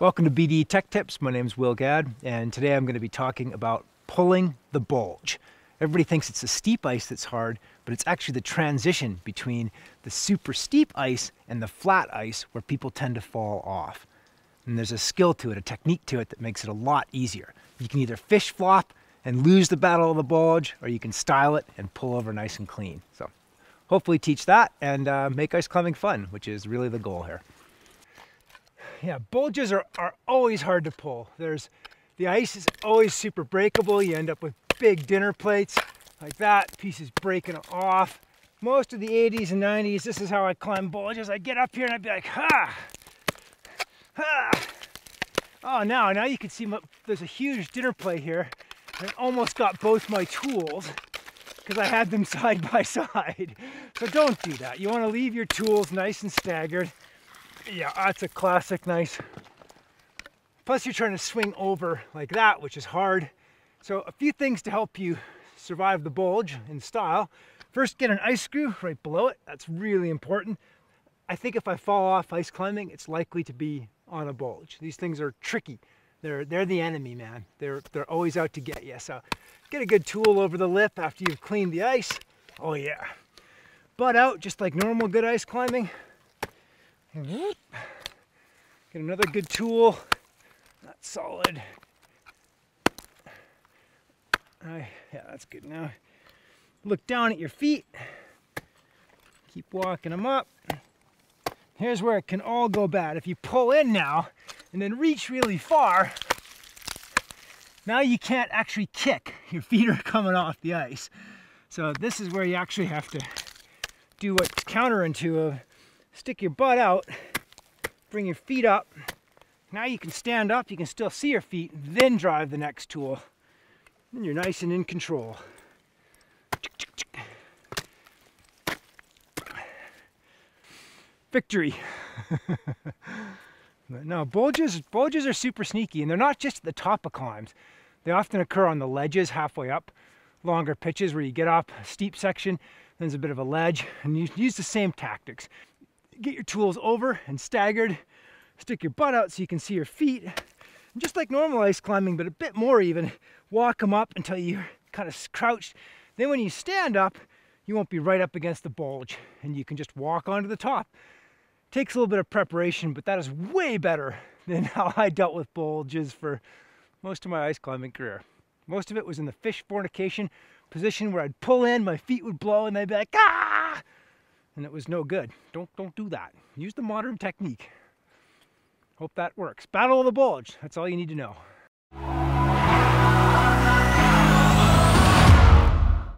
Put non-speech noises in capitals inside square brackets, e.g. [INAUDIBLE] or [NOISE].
Welcome to BD Tech Tips. My name is Will Gadd, and today I'm going to be talking about pulling the bulge. Everybody thinks it's the steep ice that's hard, but it's actually the transition between the super steep ice and the flat ice where people tend to fall off. And there's a skill to it, a technique to it that makes it a lot easier. You can either fish flop and lose the battle of the bulge, or you can style it and pull over nice and clean. So hopefully teach that and uh, make ice climbing fun, which is really the goal here. Yeah, bulges are, are always hard to pull. There's the ice is always super breakable. You end up with big dinner plates like that, pieces breaking off. Most of the 80s and 90s, this is how I climb bulges. I get up here and I'd be like, ha, ha. Oh, now, now you can see my, there's a huge dinner plate here. I almost got both my tools because I had them [LAUGHS] side by side. So don't do that. You want to leave your tools nice and staggered. Yeah, that's a classic nice Plus you're trying to swing over like that, which is hard. So a few things to help you survive the bulge in style. First, get an ice screw right below it. That's really important. I think if I fall off ice climbing, it's likely to be on a bulge. These things are tricky. They're, they're the enemy, man. They're, they're always out to get you. So get a good tool over the lip after you've cleaned the ice. Oh yeah. Butt out, just like normal good ice climbing. Get another good tool that's solid. Yeah, that's good now. Look down at your feet. Keep walking them up. Here's where it can all go bad. If you pull in now and then reach really far, now you can't actually kick. Your feet are coming off the ice. So this is where you actually have to do what's counterintuitive. Stick your butt out, bring your feet up, now you can stand up, you can still see your feet, then drive the next tool. And you're nice and in control. Victory. [LAUGHS] no, bulges, bulges are super sneaky, and they're not just at the top of climbs. They often occur on the ledges halfway up, longer pitches where you get up a steep section, there's a bit of a ledge, and you use the same tactics. Get your tools over and staggered, stick your butt out so you can see your feet. And just like normal ice climbing, but a bit more even, walk them up until you're kind of crouched. Then when you stand up, you won't be right up against the bulge and you can just walk onto the top. Takes a little bit of preparation, but that is way better than [LAUGHS] how I dealt with bulges for most of my ice climbing career. Most of it was in the fish fornication position where I'd pull in, my feet would blow, and they'd be like, ah! And it was no good. Don't, don't do that. Use the modern technique. Hope that works. Battle of the Bulge. That's all you need to know.